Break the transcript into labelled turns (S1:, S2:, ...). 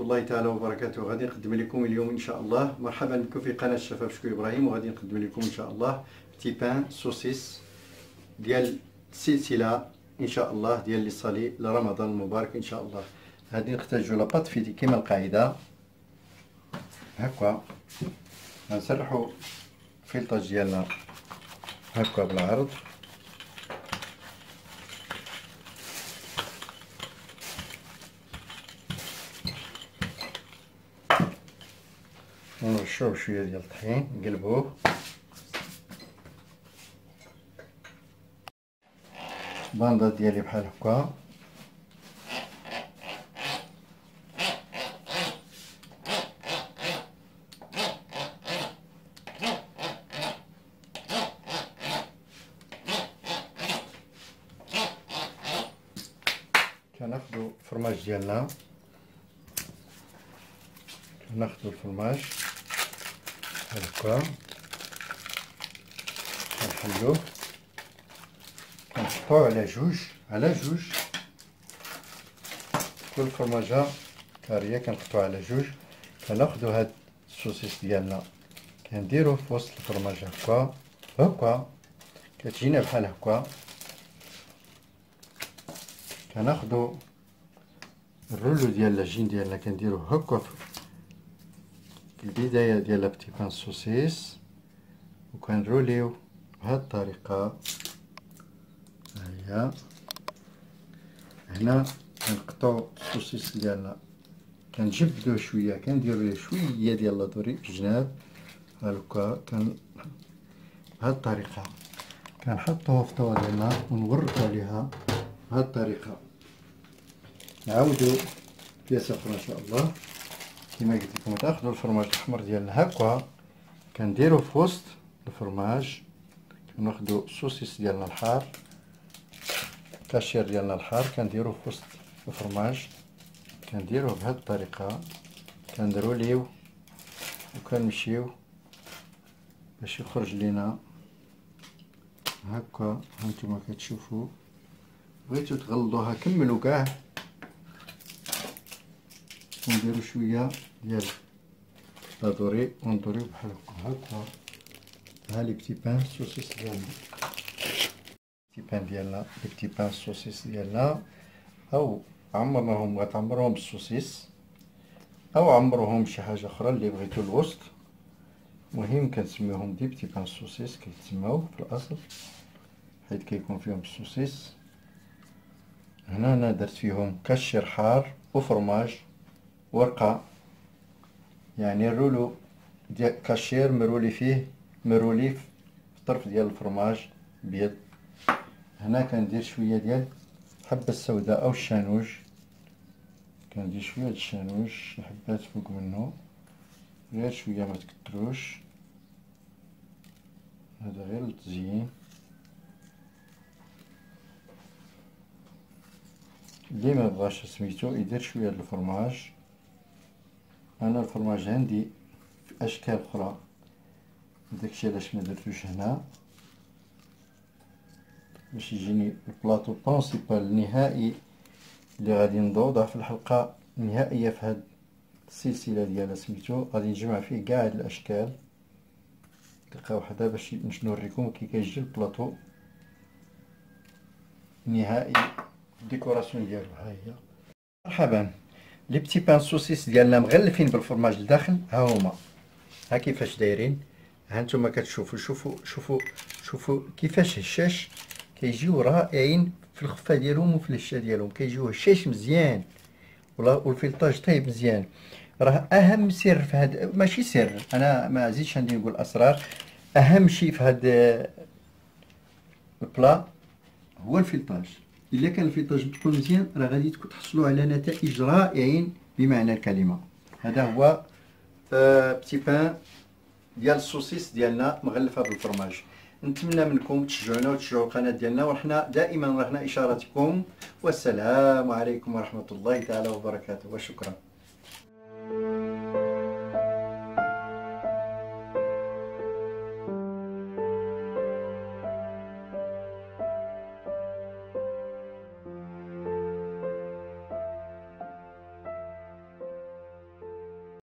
S1: الله تعالى وبركاته غادي نقدم لكم اليوم ان شاء الله مرحبا بكم في قناه الشفاف شكري إبراهيم وغادي نقدم لكم ان شاء الله بتي بان سوسيس ديال السلسله ان شاء الله ديال لي صالي لرمضان المبارك ان شاء الله غادي نحتاجو لاباط فيتي كيما القاعده هكا غنسرحو الفلطاج ديالنا هكا بالعرض ونرشوه شوية ديال الطحين نقلبوه. باندا ديالي بحال هكا. كناخدو الفرماج ديالنا. كناخدو الفرماج. هكا كنحلوه كنحطوه على جوج على جوج. كل فرماجة كارية كنحطوها على جوج. كناخدو هاد السوسيس ديالنا كنديروه في وسط الفرماج هكا هكا. كتجينا بحال هكا. كناخدو ال rouleau ديال العجين ديالنا كنديروه هكا البداية ديال petits pains saucisses وكنروليو بهاد الطريقة. هيا هنا كنقطعو ال saucisse ديالنا. كنجبدوه شوية كنديرو ليه شوية ديال la dorure الجناب هاكا كن بهاد الطريقة. كنحطوها في الطاوة ديالنا ونغرقو عليها بهاد الطريقة. نعاودو ب pièce أخرى إن شاء الله. كما قلت لكم تاخذوا الفرماج الأحمر ديالنا هكا كنديرو في وسط الفرماج. كناخذوا ال saucisse ديالنا الحار الكاشير ديالنا الحار كنديرو في وسط الفرماج. كنديروه بهذه الطريقة كندروليو وكنمشيو باش يخرج لينا هكا. هانتوما كتشوفوا بغيتو تغلظوها كملوا كاع ونديرو شوية ديال la dorure وندوريو بحال هكا هكا. ها les petits pains saucisses ديالنا. petits pains ديالنا les petits pains saucisses ديالنا. أو عمرناهم غتعمروهم بال saucisse أو عمروهم شي حاجة أخرى اللي بغيتو الوسط. مهم كنسميوهم des petits pains saucisses كيتسماو في الأصل حيت كيكون فيهم ال saucisse. هنا أنا درت فيهم كاشير حار وفرماج ورقة يعني ال rouleau ديال كاشير مرولي فيه مرولي في الطرف ديال الفرماج بيض هنا كندير شوية ديال الحبة السوداء أو الشانوج. كندير شوية الشانوج شي حبات فوق منه. غير شوية ما تكتروش. هذا غير للتزيين اللي ما بغاش سميتو يدير شوية د الفرماج. أنا الفرماج عندي في أشكال أخرى. داكشي علاش ما درتوش هنا. باش يجيني ال plateau principal النهائي اللي غادي نضوضه في الحلقة النهائية في هاد السلسلة ديال سميتو غادي نجمع فيه كاع هاد الأشكال. دقه واحدة باش نوريكم كي كيجي البلاطو النهائي ال décoration ديالو. ها هي مرحبا. les petits pains saucisses ديالنا مغلفين بالفرماج لداخل ها هما. ها كيفاش دايرين؟ ها نتوما كتشوفوا شوفوا شوفوا شوفوا كيفاش هشاش كيجيو رائعين في الخفة ديالهم وفي الهشة ديالهم. كيجيو هشاش مزيان والفلطاج طيب مزيان. راه أهم سر في هذا ماشي سر أنا ما زيدش عندي نقول أسرار. أهم شيء في هذا البلا هو الفلطاج إلا كان الفيطاج تكون مزيان راه غادي تحصلوا على نتائج رائعين بمعنى الكلمة. هذا هو آه بتي بان ديال السوسيس ديالنا مغلفة بالفرماج. نتمنى منكم تشجعونا وتشجعوا القناة ديالنا وحنا دائما رهنا إشارتكم. والسلام عليكم ورحمة الله تعالى وبركاته وشكرا.